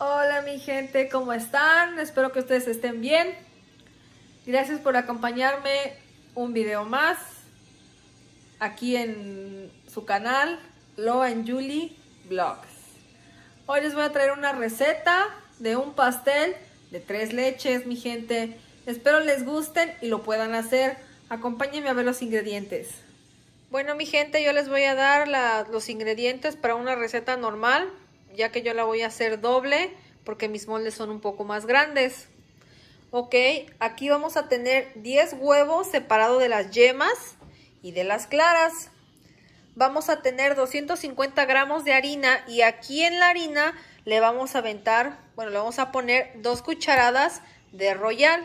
Hola mi gente, ¿cómo están? Espero que ustedes estén bien. Gracias por acompañarme un video más aquí en su canal Loa and Julie Vlogs. Hoy les voy a traer una receta de un pastel de tres leches, mi gente. Espero les gusten y lo puedan hacer. Acompáñenme a ver los ingredientes. Bueno, mi gente, yo les voy a dar los ingredientes para una receta normal, ya que yo la voy a hacer doble porque mis moldes son un poco más grandes. Ok, aquí vamos a tener 10 huevos separados de las yemas y de las claras. Vamos a tener 250 gramos de harina y aquí en la harina le vamos a aventar, bueno, le vamos a poner dos cucharadas de royal.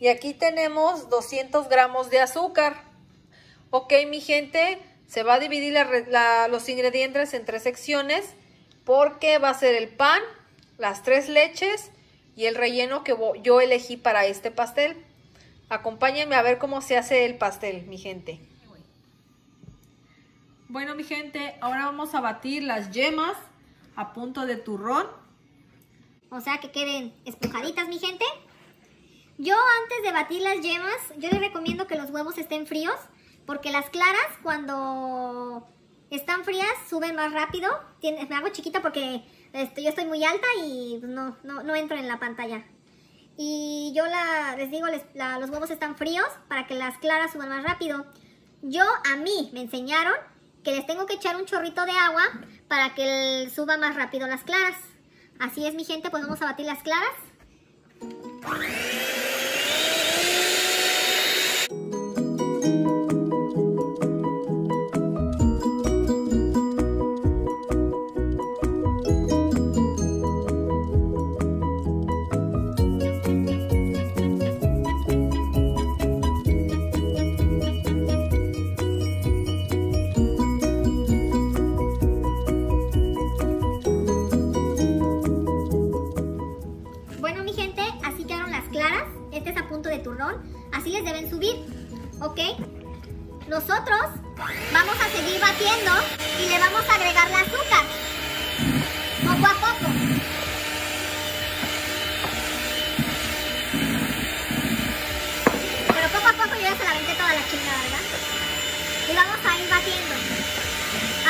Y aquí tenemos 200 gramos de azúcar. Ok, mi gente, se va a dividir los ingredientes en tres secciones porque va a ser el pan, las tres leches y el relleno que yo elegí para este pastel. Acompáñenme a ver cómo se hace el pastel, mi gente. Bueno, mi gente, ahora vamos a batir las yemas a punto de turrón. O sea, que queden espujaditas, mi gente. Yo antes de batir las yemas, yo les recomiendo que los huevos estén fríos, porque las claras cuando están frías suben más rápido. Me hago chiquita porque este, yo estoy muy alta y no, no, entro en la pantalla. Y yo les digo, los huevos están fríos para que las claras suban más rápido. Yo, a mí, me enseñaron que les tengo que echar un chorrito de agua para que suba más rápido las claras. Así es mi gente, pues vamos a batir las claras.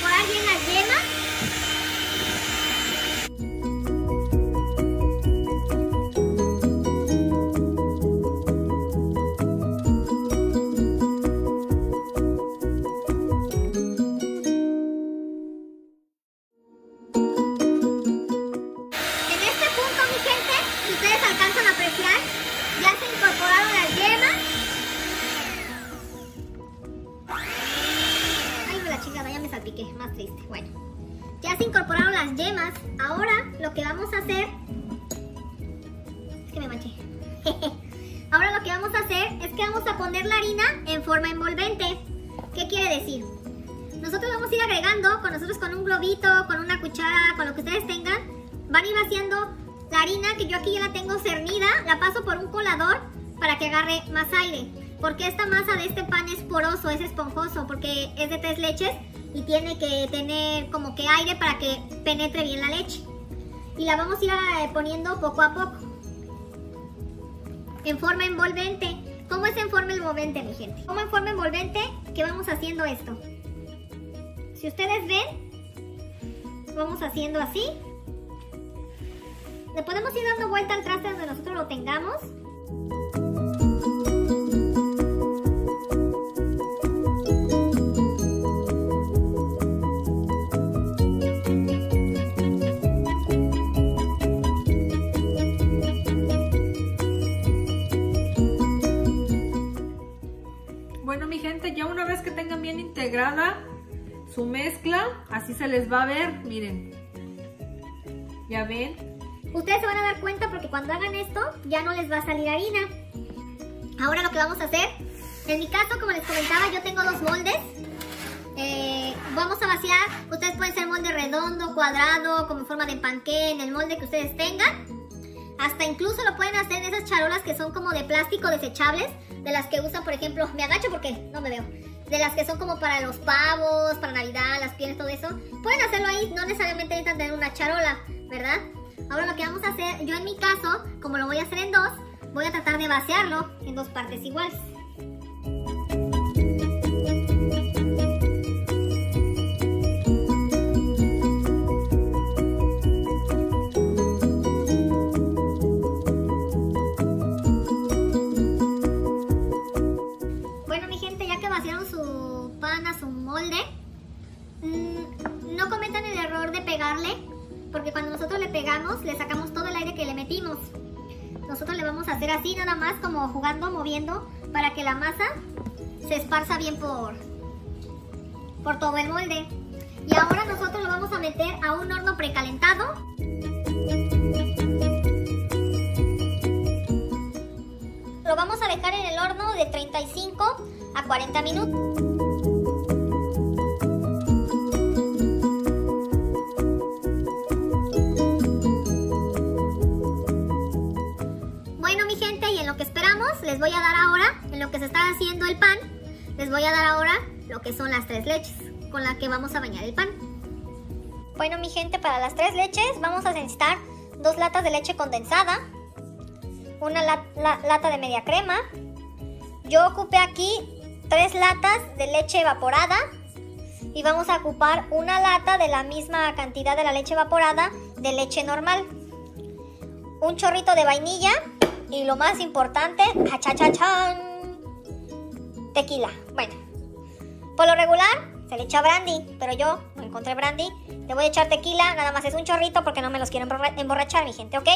glad he had Ya se incorporaron las yemas. Ahora lo que vamos a hacer... Es que me manché. Ahora lo que vamos a hacer es que vamos a poner la harina en forma envolvente. ¿Qué quiere decir? Nosotros vamos a ir agregando, con nosotros con un globito, con una cuchara, con lo que ustedes tengan. Van a ir vaciando la harina, que yo aquí ya la tengo cernida. La paso por un colador para que agarre más aire. Porque esta masa de este pan es poroso, es esponjoso, porque es de tres leches y tiene que tener como que aire para que penetre bien la leche. Y la vamos a ir eh, poniendo poco a poco. En forma envolvente. ¿Cómo es en forma envolvente, mi gente? ¿Cómo en forma envolvente que vamos haciendo esto? Si ustedes ven, vamos haciendo así. Le podemos ir dando vuelta al traste donde nosotros lo tengamos. Bueno, mi gente, ya una vez que tengan bien integrada su mezcla, así se les va a ver, miren. ¿Ya ven? Ustedes se van a dar cuenta porque cuando hagan esto ya no les va a salir harina. Ahora lo que vamos a hacer, en mi caso, como les comentaba, yo tengo dos moldes. Eh, vamos a vaciar, ustedes pueden ser molde redondo, cuadrado, como forma de panqué, en el molde que ustedes tengan. Hasta incluso lo pueden hacer en esas charolas que son como de plástico desechables, de las que usan, por ejemplo, me agacho porque no me veo, de las que son como para los pavos, para Navidad, las pieles, todo eso. Pueden hacerlo ahí, no necesariamente necesitan tener una charola, ¿verdad? Ahora lo que vamos a hacer, yo en mi caso, como lo voy a hacer en dos, voy a tratar de vaciarlo en dos partes iguales. Se esparza bien por, por todo el molde. Y ahora nosotros lo vamos a meter a un horno precalentado. Lo vamos a dejar en el horno de 35 a 40 minutos. les voy a dar ahora, en lo que se está haciendo el pan, les voy a dar ahora lo que son las tres leches con las que vamos a bañar el pan. Bueno, mi gente, para las tres leches vamos a necesitar dos latas de leche condensada, una lata de media crema. Yo ocupé aquí tres latas de leche evaporada y vamos a ocupar una lata de la misma cantidad de la leche evaporada de leche normal. Un chorrito de vainilla y lo más importante, ¡achachachan! Tequila. Bueno, por lo regular se le echa brandy, pero yo no encontré brandy. Le voy a echar tequila, nada más es un chorrito porque no me los quiero emborrachar, mi gente, ¿ok?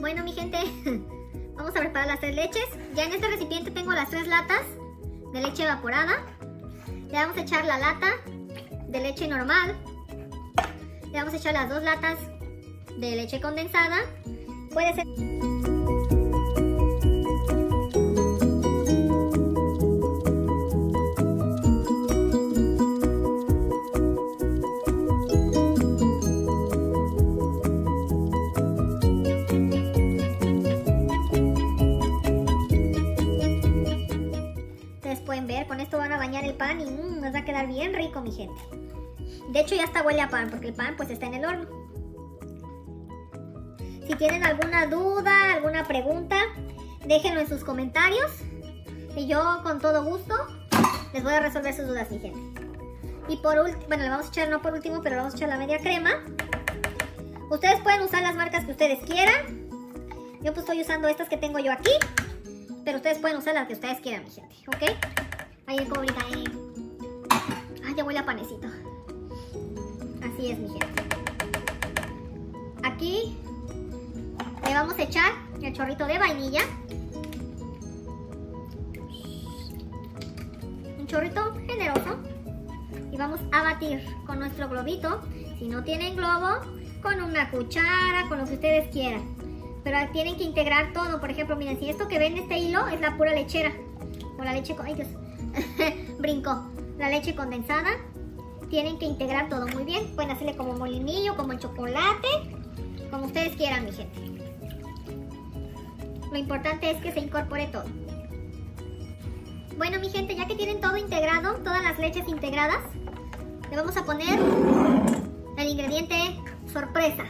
Bueno, mi gente, vamos a preparar las tres leches. Ya en este recipiente tengo las tres latas de leche evaporada. Le vamos a echar la lata de leche normal. Le vamos a echar las dos latas de leche condensada. Puede ser... con esto van a bañar el pan y mmm, nos va a quedar bien rico, mi gente. De hecho, ya está huele a pan, porque el pan pues está en el horno. Si tienen alguna duda, alguna pregunta, déjenlo en sus comentarios. Y yo con todo gusto les voy a resolver sus dudas, mi gente. Y por último, bueno, le vamos a echar, no por último, pero le vamos a echar la media crema. Ustedes pueden usar las marcas que ustedes quieran. Yo pues estoy usando estas que tengo yo aquí. Pero ustedes pueden usar las que ustedes quieran, mi gente, ¿ok? Ahí ahí. Ah, ya huele a panecito. Así es, mi gente. Aquí le vamos a echar el chorrito de vainilla. Un chorrito generoso. Y vamos a batir con nuestro globito. Si no tienen globo, con una cuchara, con lo que ustedes quieran. Pero tienen que integrar todo. Por ejemplo, miren, si esto que ven, este hilo, es la pura lechera. O la leche... ¡Ay, Dios! Brincó. La leche condensada. Tienen que integrar todo muy bien. Pueden hacerle como molinillo, como chocolate. Como ustedes quieran, mi gente. Lo importante es que se incorpore todo. Bueno, mi gente, ya que tienen todo integrado, todas las leches integradas, le vamos a poner el ingrediente sorpresa.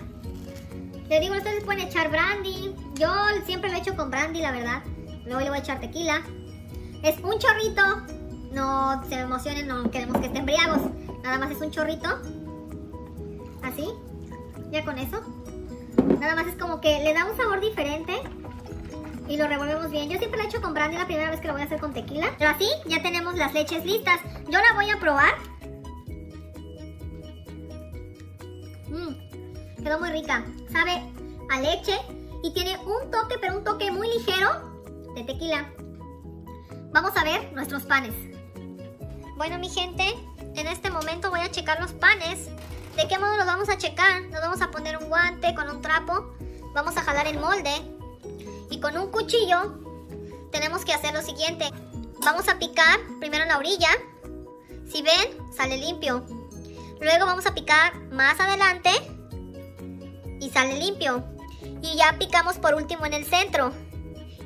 Les digo, ustedes pueden echar brandy. Yo siempre lo he hecho con brandy, la verdad. Luego le voy a echar tequila. Es un chorrito. No se emocionen, no queremos que estén embriagos. Nada más es un chorrito. Así. Ya con eso. Nada más es como que le da un sabor diferente. Y lo revolvemos bien. Yo siempre lo he hecho con brandy, la primera vez que lo voy a hacer con tequila. Pero así ya tenemos las leches listas. Yo la voy a probar. Mmm, quedó muy rica. Sabe a leche y tiene un toque, pero un toque muy ligero de tequila. Vamos a ver nuestros panes. Bueno, mi gente, en este momento voy a checar los panes. ¿De qué modo los vamos a checar? Nos vamos a poner un guante con un trapo. Vamos a jalar el molde. Y con un cuchillo tenemos que hacer lo siguiente. Vamos a picar primero en la orilla. Si ven, sale limpio. Luego vamos a picar más adelante y sale limpio. Y ya picamos por último en el centro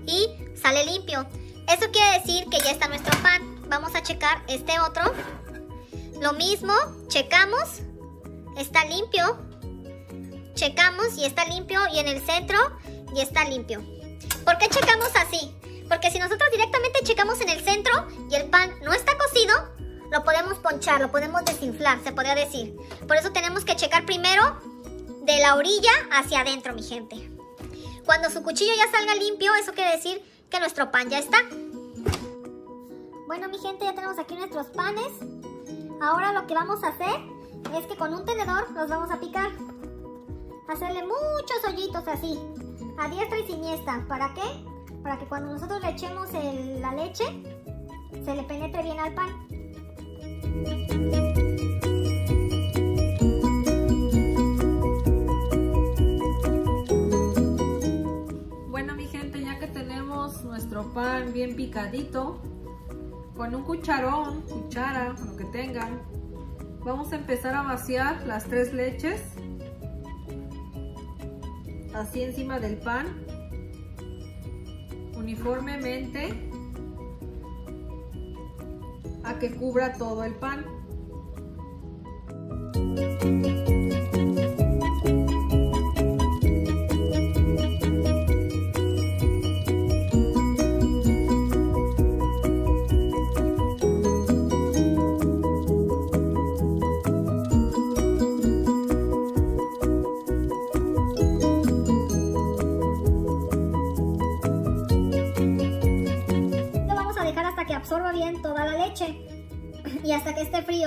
y sale limpio. Eso quiere decir que ya está nuestro pan. Vamos a checar este otro. Lo mismo, checamos, está limpio. Checamos y está limpio y en el centro y está limpio. ¿Por qué checamos así? Porque si nosotros directamente checamos en el centro y el pan no está cocido, lo podemos ponchar, lo podemos desinflar, se podría decir. Por eso tenemos que checar primero de la orilla hacia adentro, mi gente. Cuando su cuchillo ya salga limpio, eso quiere decir que nuestro pan ya está. Bueno, mi gente, ya tenemos aquí nuestros panes. Ahora lo que vamos a hacer es que con un tenedor los vamos a picar. Hacerle muchos hoyitos así, a diestra y siniestra. ¿Para qué? Para que cuando nosotros le echemos la leche, se le penetre bien al pan. Bueno mi gente, ya que tenemos nuestro pan bien picadito, con un cucharón, cuchara, lo que tengan, vamos a empezar a vaciar las tres leches así encima del pan uniformemente a que cubra todo el pan.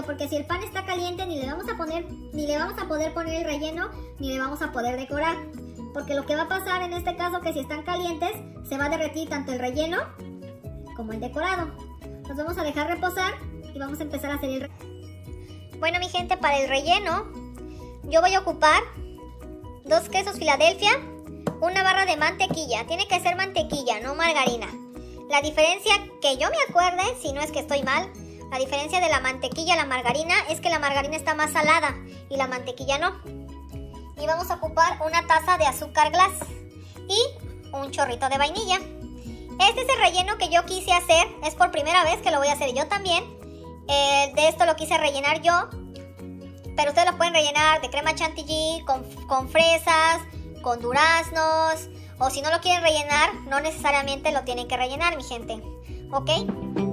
Porque si el pan está caliente ni le vamos a poner ni le vamos a poder poner el relleno ni le vamos a poder decorar. Porque lo que va a pasar en este caso que si están calientes se va a derretir tanto el relleno como el decorado. Los vamos a dejar reposar y vamos a empezar a hacer el bueno mi gente para el relleno yo voy a ocupar dos quesos Filadelfia una barra de mantequilla. Tiene que ser mantequilla no margarina. La diferencia que yo me acuerde, si no es que estoy mal, la diferencia de la mantequilla a la margarina es que la margarina está más salada y la mantequilla no. Y vamos a ocupar una taza de azúcar glass y un chorrito de vainilla. Este es el relleno que yo quise hacer, es por primera vez que lo voy a hacer yo también. Eh, de esto lo quise rellenar yo, pero ustedes lo pueden rellenar de crema chantilly, con, con fresas, con duraznos, o si no lo quieren rellenar, no necesariamente lo tienen que rellenar, mi gente. ¿Ok?